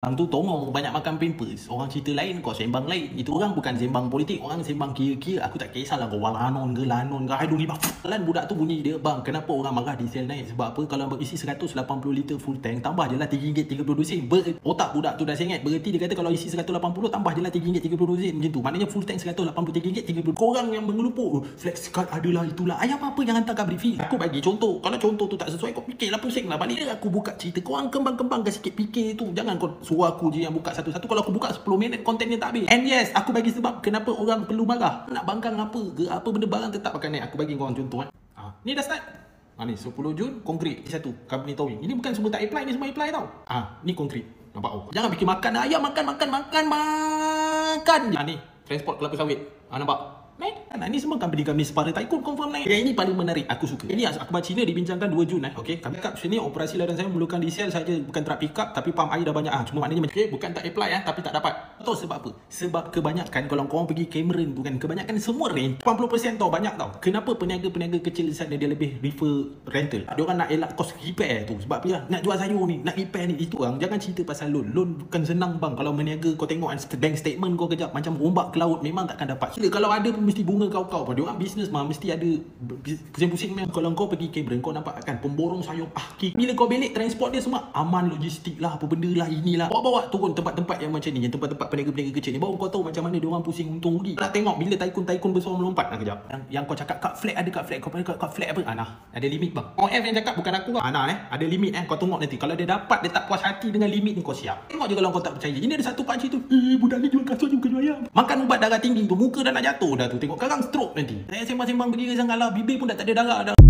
Orang tu tongong banyak makan pampers. Orang cerita lain, kau sembang lain. Itu orang bukan sembang politik. Orang sembang kira-kira. Aku tak kisahlah kau wang anon ke lanon ke. Aduh ni bang. Kan budak tu bunyi dia. Bang, kenapa orang marah diesel naik? Sebab apa? Kalau isi 180 liter full tank, tambah je lah RM3.32 sen. Ber otak budak tu dah sengit. Berarti dia kata kalau isi 180, tambah je lah RM3.32 sen. Macam tu. Maknanya full tank RM183.32. Korang yang mengelupuk. Flex card adalah itulah. Ayam apa yang hantar kat briefing? Aku bagi contoh. Kalau contoh tu tak sesuai, kau fikirlah pusing lah. Balik aku buka cerita. Korang kembang-kembangkan sikit fikir tu. Jangan kau suruh aku je yang buka satu-satu. Kalau aku buka 10 minit kontennya tak habis. And yes aku bagi sebab kenapa orang perlu marah. Nak bangkang apa ke apa benda barang tetap pakai ni aku bagi kau orang contoh eh. ha. ni dah start. Ha, ni 10 Jun konkret satu company towing. Ini bukan semua tak apply ni semua apply tau. Ha, ni konkret nampak? Oh. Jangan fikir makan. Ayam makan makan makan makan. Ha, ni transport kelapa sawit. Ha, nampak? Naik. Nah, ini semua company-company separa tycoon confirm naik. Yang ini paling menarik. Aku suka. Ini akhbar Cina dibincangkan 2 Jun. Eh. Okay. Kami kat sini operasi laran saya memerlukan diesel saja. Bukan truck pick up. Tapi pump air dah banyak. Ah, cuma maknanya okay, bukan tak apply. Eh, tapi tak dapat. Tahu sebab apa? Sebab kebanyakan kalau korang pergi Cameron tu kan. Kebanyakan semua rent. 80% tau. Banyak tau. Kenapa peniaga-peniaga kecil di sana dia lebih refer rental? Dia orang nak elak kos repair tu. Sebab apa? Nak jual sayur ni. Nak repair ni. Itu orang. Jangan cerita pasal loan. Loan bukan senang bang. Kalau meniaga kau tengok bank statement kau kejap. Macam ombak ke laut. Memang takkan dapat. Sila kalau ada pun mesti bunga kau-kau dia orang bisnes mah mesti ada pusing-pusing memang kalau kau pergi Cameron kau nampak kan pemborong sayur ah bila kau belik transport dia semua aman logistik lah apa benda lah inilah bawa-bawa turun tempat-tempat yang macam ni yang tempat-tempat peniaga-peniaga kecil ni baru kau tahu macam mana dia orang pusing untung rugi. Nak tengok bila tycoon-tycoon besar melompat nak kejap. Yang, yang kau cakap kat flat ada kat flat. Kau kat, kat flat apa? Ah, nah, ada limit bang. OF yang cakap bukan aku ah, nah, eh. Ada limit eh. Kau tengok nanti. Kalau dia dapat dia tak puas hati dengan limit ni kau siap. Tengok je kalau kau tak percaya. Ini ada satu pakcik tu. Eh budak ni jual kasut juga jual ayam. Makan ubat darah tinggi tu muka dah nak jatuh dah tu. Tengok sekarang stroke nanti. Saya sembang-sembang begini sangatlah. Bibir pun dah tak ada darah dah.